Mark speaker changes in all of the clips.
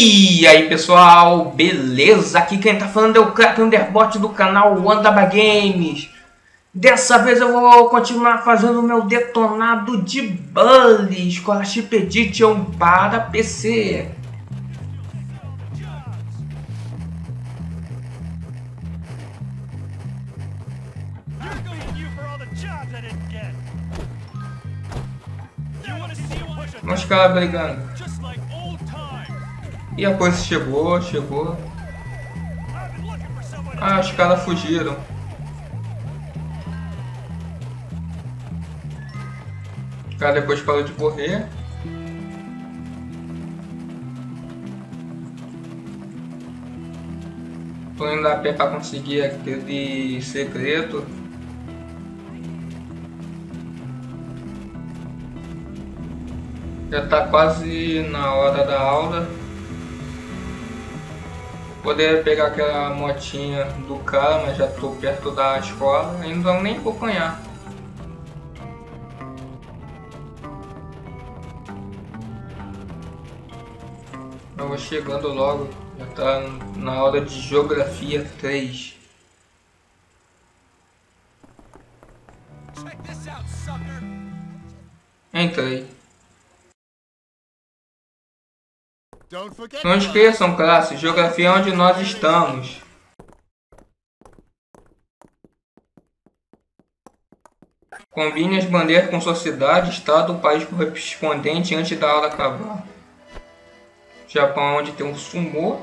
Speaker 1: E aí pessoal, beleza? Aqui quem tá falando é o Crack Underbot do canal Wandaba Games. Dessa vez eu vou continuar fazendo o meu detonado de Bully Scholarship Edition para PC. Vamos ficar brigando. E a coisa chegou, chegou. Ah, os caras fugiram. O cara depois parou de correr. Tô indo a pé pra conseguir aquele secreto. Já tá quase na hora da aula. Poderia pegar aquela motinha do cara, mas já tô perto da escola. Ainda não nem acompanhar. Eu vou chegando logo. Já tá na hora de Geografia 3. Entrei. Não esqueçam, classe, geografia é onde nós estamos. Combine as bandeiras com sociedade, estado, o país correspondente antes da aula acabar. Japão é onde tem um sumô.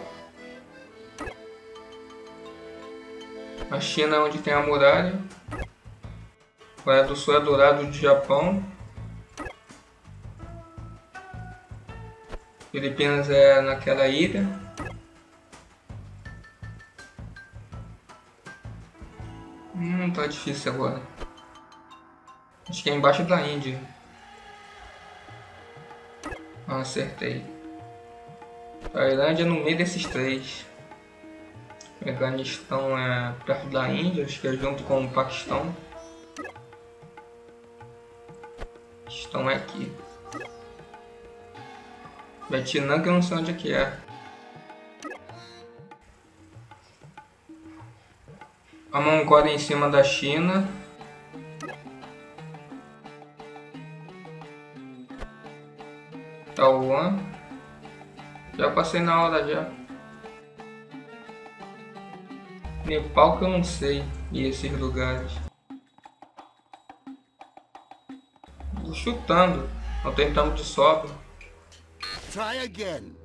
Speaker 1: A China é onde tem a muralha. Coreia do Sul é do lado do Japão. Filipinas é naquela ilha. Hum, tá difícil agora. Acho que é embaixo da Índia. Ah, acertei. Tailândia no meio desses três. Afeganistão é perto da Índia, acho que é junto com o Paquistão. Estão é aqui. Vietnã que eu não sei onde é que é. A Mongólia em cima da China. Taiwan. Já passei na hora já. Nepal que eu não sei. E esses lugares. Vou chutando. Não tentamos de sobra. Try again.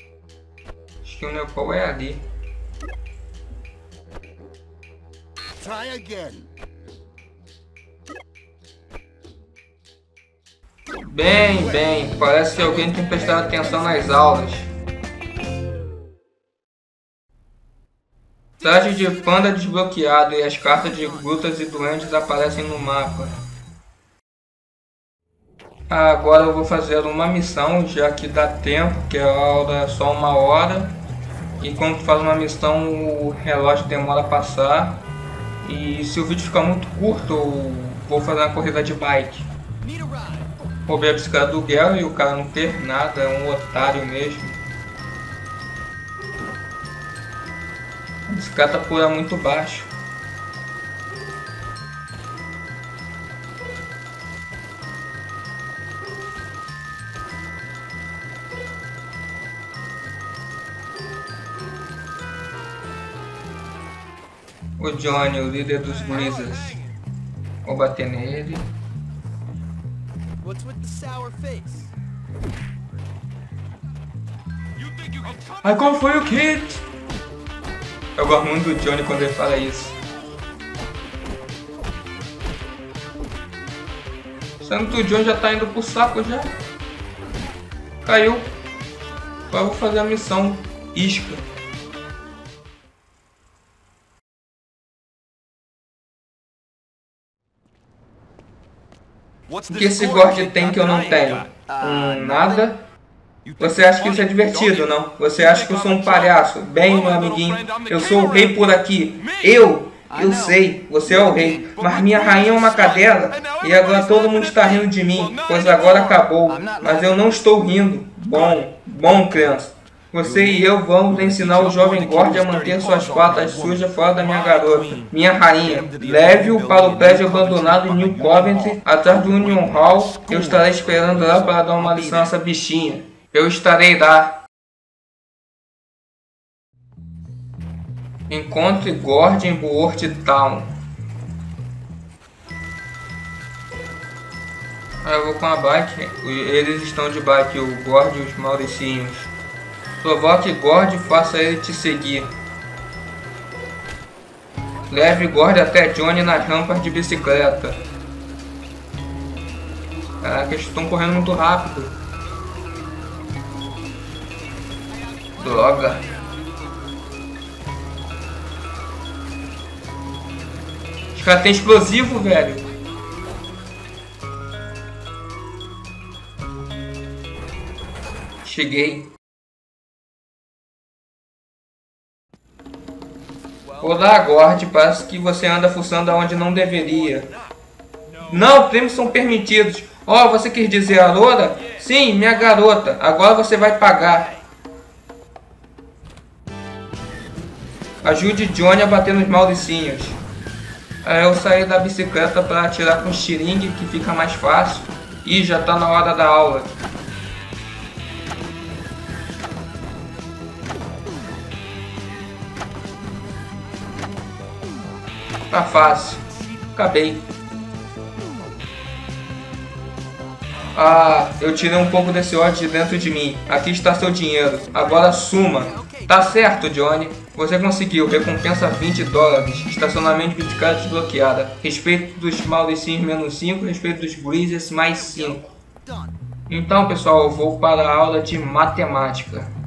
Speaker 1: Acho que o Nepal é ali. Try again. Bem, bem, parece que alguém tem prestado atenção nas aulas. Traje de panda desbloqueado e as cartas de grutas e doentes aparecem no mapa. Agora eu vou fazer uma missão, já que dá tempo, que a aula é só uma hora. E quando faz uma missão o relógio demora a passar. E se o vídeo ficar muito curto, eu vou fazer uma corrida de bike. Roubei a bicicleta do Gary e o cara não ter nada, é um otário mesmo. A bicicleta pula muito baixo. O Johnny, o líder dos Blizzards. Vou bater nele. Ai, qual foi o kit? Eu gosto muito do Johnny quando ele fala isso. Sendo que o Johnny já tá indo pro saco já. Caiu. Agora vou fazer a missão isca. O que esse God tem que eu não tenho? Hum, nada. Você acha que isso é divertido, não? Você acha que eu sou um palhaço? Bem, meu amiguinho, eu sou o rei por aqui. Eu? Eu sei, você é o rei, mas minha rainha é uma cadela e agora todo mundo está rindo de mim, pois agora acabou. Mas eu não estou rindo. Bom, bom, criança. Você e eu vamos ensinar o jovem Gord a manter suas patas sujas fora da minha garota, minha rainha. Leve-o para o prédio abandonado em New Coventry, atrás do Union Hall. Eu estarei esperando lá para dar uma lição a essa bichinha. Eu estarei lá. Encontre Gord em Buort Town. Aí eu vou com a bike. Eles estão de bike, o Gord e os Mauricinhos. Provoque Gord e faça ele te seguir. Leve Gord até Johnny nas rampas de bicicleta. Caraca, eles estão correndo muito rápido. Droga. Os caras têm explosivo, velho. Cheguei. Olá, Gord. Parece que você anda fuçando aonde não deveria. Não, prêmios são permitidos. Oh, você quer dizer a loura? Sim, minha garota. Agora você vai pagar. Ajude Johnny a bater nos mauricinhos. Aí eu saí da bicicleta para atirar com o xiringue, que fica mais fácil. E já está na hora da aula. Tá fácil. Acabei. Ah, eu tirei um pouco desse ódio de dentro de mim. Aqui está seu dinheiro. Agora suma. Tá certo, Johnny. Você conseguiu. Recompensa 20 dólares. Estacionamento de bicicleta desbloqueada. Respeito dos Mauricinhos menos 5. Respeito dos Breezes mais 5. Então, pessoal, eu vou para a aula de matemática.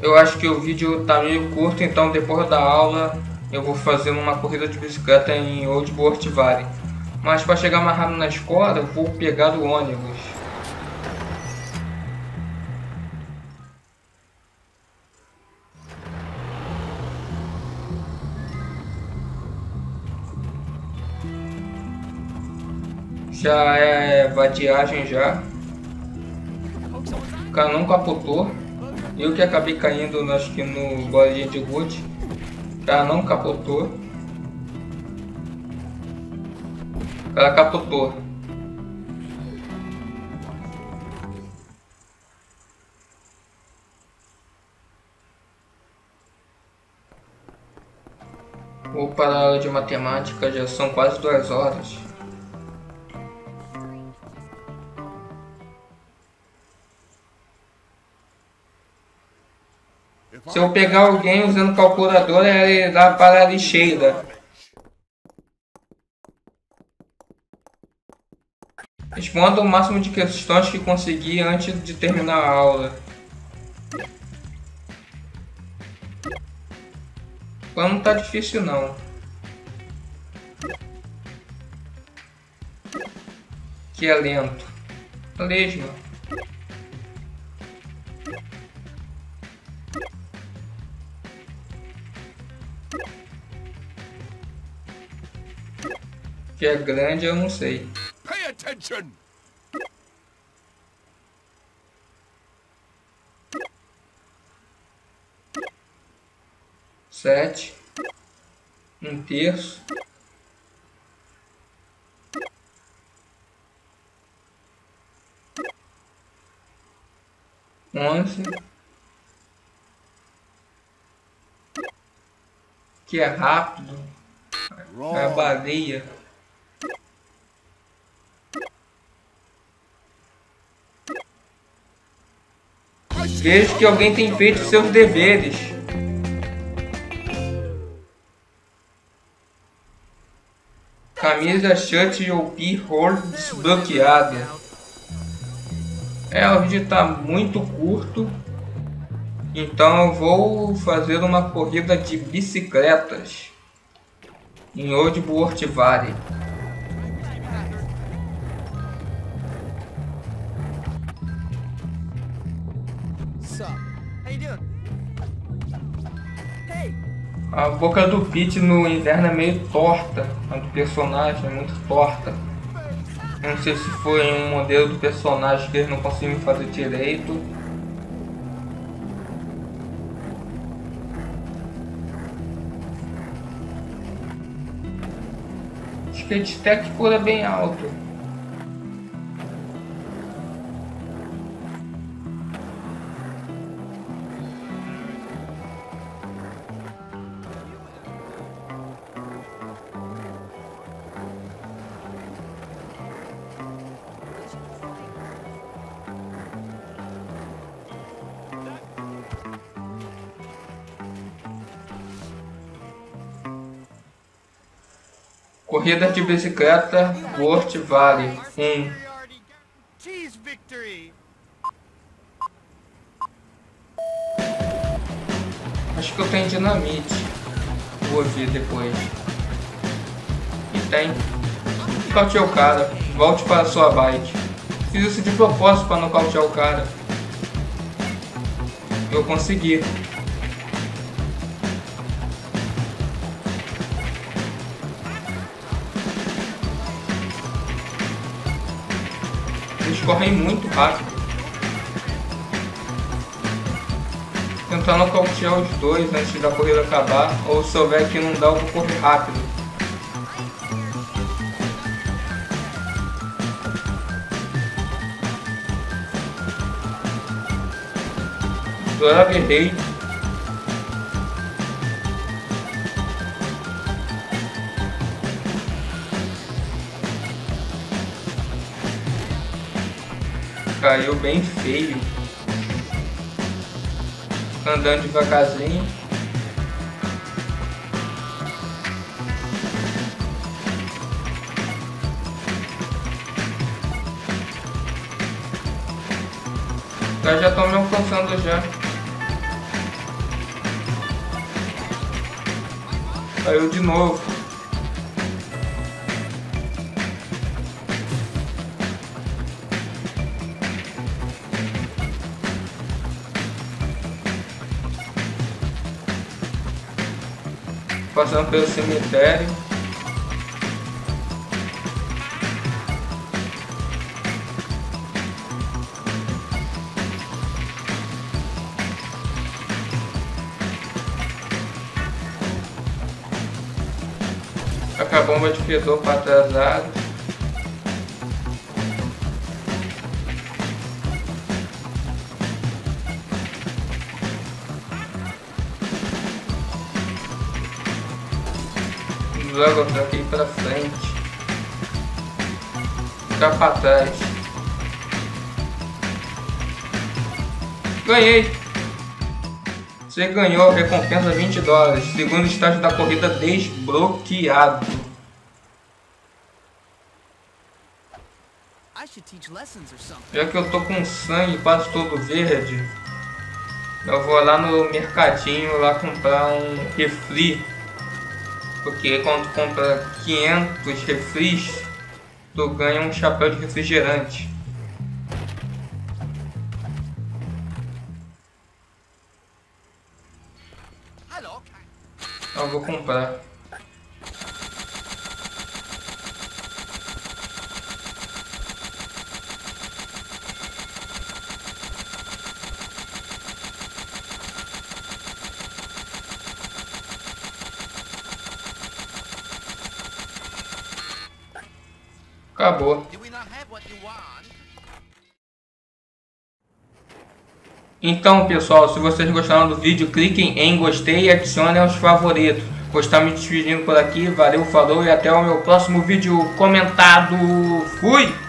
Speaker 1: Eu acho que o vídeo tá meio curto, então depois da aula eu vou fazer uma corrida de bicicleta em Old Boort Valley. Mas para chegar mais rápido na escola, eu vou pegar o ônibus. Já é vadiagem já. O cara não capotou. Eu que acabei caindo, acho que no bolinha de gude. O cara não capotou. O cara capotou. Vou para a aula de matemática, já são quase duas horas. Se eu pegar alguém usando calculadora, ele dá para a lixeira. Responda o máximo de questões que conseguir antes de terminar a aula. Não tá difícil não. Que é lento. Lesma. É grande, eu não sei. Pay attention. Sete, um terço, onze, que é rápido, é a baleia. Vejo que alguém tem feito seus deveres. Camisa Shut OP Hold desbloqueada. É, o vídeo está muito curto. Então eu vou fazer uma corrida de bicicletas em Old Boort Valley. A boca do Pete no inverno é meio torta. A do personagem é muito torta. Não sei se foi um modelo do personagem que eles não conseguiram fazer direito. Acho que a Tech é bem alto. Corrida de bicicleta World Valley 1 Acho que eu tenho dinamite. Vou ver depois. E tem. Nocauteei o cara. Volte para sua bike. Fiz isso de propósito para nocautear o cara. Eu consegui. Correm muito rápido. Tentar nocautear os dois antes da corrida acabar, ou se houver que não dá, eu vou correr rápido. Agora errei. Caiu bem feio. Andando devagarzinho. já estão me alcançando já. Caiu de novo. Passando pelo cemitério. a bomba de fedor para atrasado. Joga daqui para frente. Cá para trás. Ganhei! Você ganhou recompensa 20 dólares. Segundo estágio da corrida desbloqueado. Já que eu tô com sangue quase todo verde, eu vou lá no mercadinho lá comprar um refri. Porque quando tu compra 500 refris, tu ganha um chapéu de refrigerante. Eu vou comprar. Acabou. Então pessoal, se vocês gostaram do vídeo, cliquem em gostei e adicionem aos favoritos. Vou estar me despedindo por aqui, valeu, falou e até o meu próximo vídeo comentado. Fui!